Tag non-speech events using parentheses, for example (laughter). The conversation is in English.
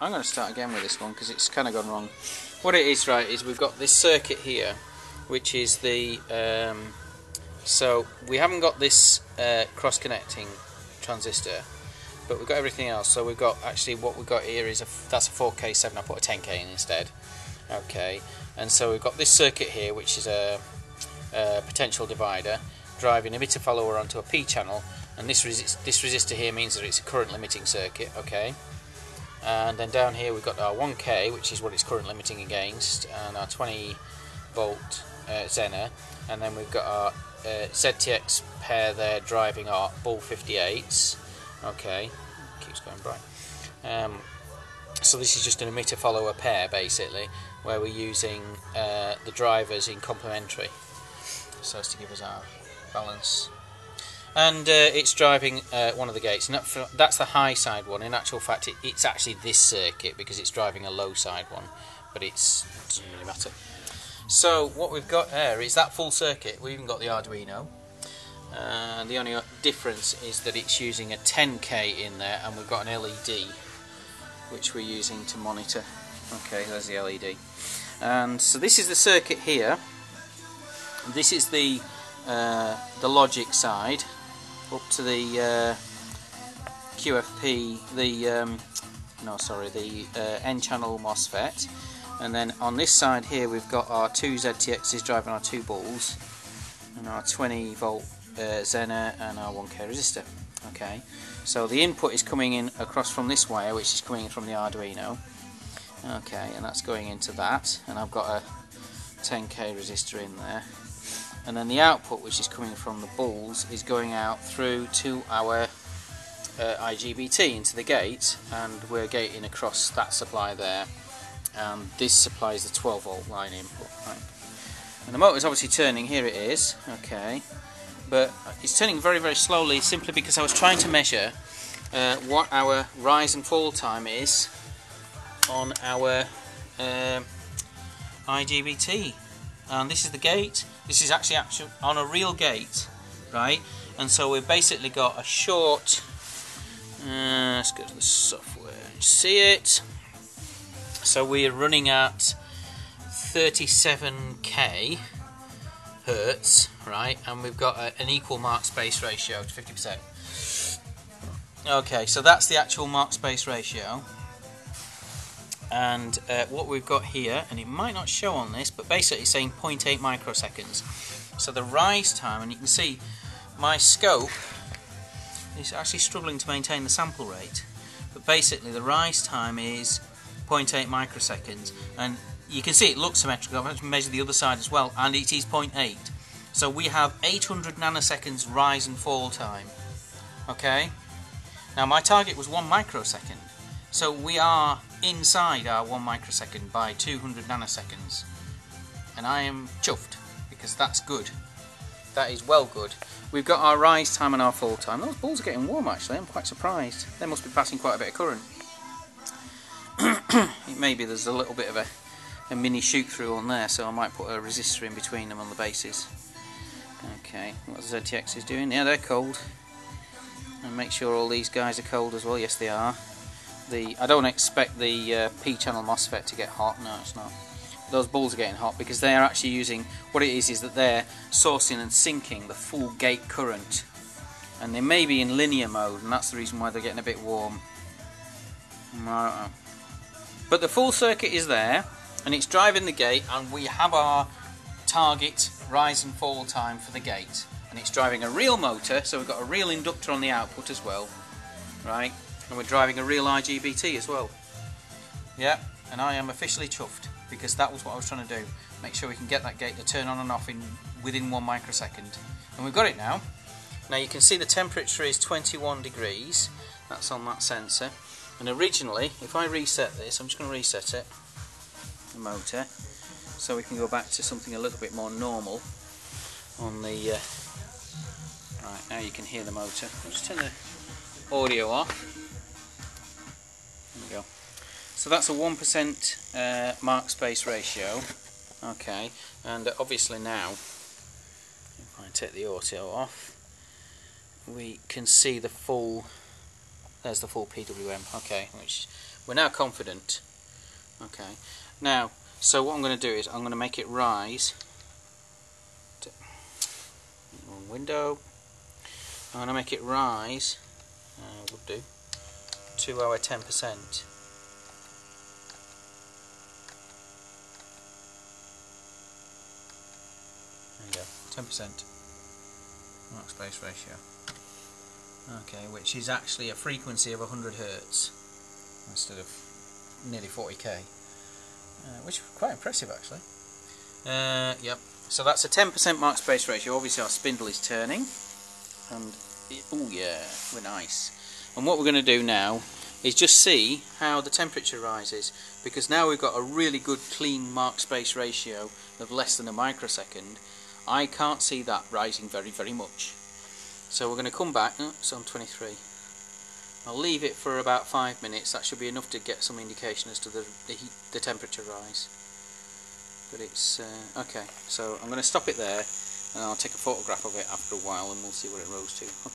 I'm going to start again with this one because it's kind of gone wrong. What it is, right, is we've got this circuit here, which is the um, so we haven't got this uh, cross-connecting transistor, but we've got everything else. So we've got actually what we've got here is a that's a 4K7. I put a 10K in instead. Okay, and so we've got this circuit here, which is a, a potential divider driving emitter follower onto a P channel, and this resist, this resistor here means that it's a current limiting circuit. Okay and then down here we've got our 1K which is what it's current limiting against and our 20 volt uh, Zener. And then we've got our uh, ZTX pair there driving our Bull 58s okay keeps going bright. Um, so this is just an emitter follower pair basically where we're using uh, the drivers in complementary. So as to give us our balance and uh, it's driving uh, one of the gates. And that's the high side one. In actual fact it, it's actually this circuit because it's driving a low side one. But it's, it doesn't really matter. So what we've got here is that full circuit. We've even got the Arduino. Uh, the only difference is that it's using a 10k in there and we've got an LED which we're using to monitor. Okay there's the LED and so this is the circuit here. This is the uh, the logic side up to the uh, QFP, the um, no sorry, the uh, N-channel MOSFET, and then on this side here we've got our two ZTXs driving our two balls, and our 20 volt uh, Zener and our 1K resistor. Okay, so the input is coming in across from this wire, which is coming in from the Arduino. Okay, and that's going into that, and I've got a 10k resistor in there and then the output which is coming from the balls is going out through to our uh, IGBT into the gate and we're gating across that supply there. And this supplies the 12 volt line input right. and the motor is obviously turning here it is okay. But it's turning very very slowly simply because I was trying to measure uh, what our rise and fall time is on our uh, IGBT and this is the gate. This is actually, actually on a real gate right? And so we've basically got a short uh, let's go to the software. And see it? So we're running at 37k hertz right? And we've got a, an equal mark space ratio to 50% okay so that's the actual mark space ratio and uh, what we've got here and it might not show on this but basically it's saying 0.8 microseconds. So the rise time and you can see my scope is actually struggling to maintain the sample rate but basically the rise time is 0.8 microseconds. And you can see it looks symmetrical I've measured the other side as well and it is 0.8 so we have 800 nanoseconds rise and fall time okay? Now my target was 1 microsecond. So we are inside our 1 microsecond by 200 nanoseconds. And I am chuffed because that's good. That is well good. We've got our rise time and our fall time. Those balls are getting warm actually, I'm quite surprised. They must be passing quite a bit of current. (coughs) Maybe there's a little bit of a, a mini shoot through on there, so I might put a resistor in between them on the bases. Okay, what ZTX is doing? Yeah, they're cold. And make sure all these guys are cold as well. Yes, they are the I don't expect the uh, P-channel MOSFET to get hot. No, it's not. Those balls are getting hot because they are actually using what it is is that they're sourcing and sinking the full gate current, and they may be in linear mode, and that's the reason why they're getting a bit warm. But the full circuit is there, and it's driving the gate, and we have our target rise and fall time for the gate, and it's driving a real motor, so we've got a real inductor on the output as well, right? And we're driving a real IGBT as well. Yeah, and I am officially chuffed because that was what I was trying to do. Make sure we can get that gate to turn on and off in within one microsecond. And we've got it now. Now you can see the temperature is 21 degrees. That's on that sensor. And originally, if I reset this, I'm just going to reset it, the motor, so we can go back to something a little bit more normal on the... Uh, right, now you can hear the motor. I'll just turn the audio off. So that's a 1% uh, mark space ratio. Okay, and obviously now, if I take the audio off, we can see the full, there's the full PWM, okay, which we're now confident. Okay. Now, so what I'm going to do is I'm going to make it rise. To window. I'm going to make it rise. uh, will do to our 10%. There you go, 10% mark space ratio. Okay, which is actually a frequency of 100 Hertz instead of nearly 40k, uh, which is quite impressive actually. Uh, yep, so that's a 10% mark space ratio. Obviously, our spindle is turning, and oh yeah, we're nice. And what we're going to do now is just see how the temperature rises because now we've got a really good clean mark space ratio of less than a microsecond I can't see that rising very very much. So we're going to come back. Oh, on 23 I'll leave it for about five minutes. That should be enough to get some indication as to the, the, heat, the temperature rise. But it's uh, okay. So I'm going to stop it there and I'll take a photograph of it after a while and we'll see what it rose to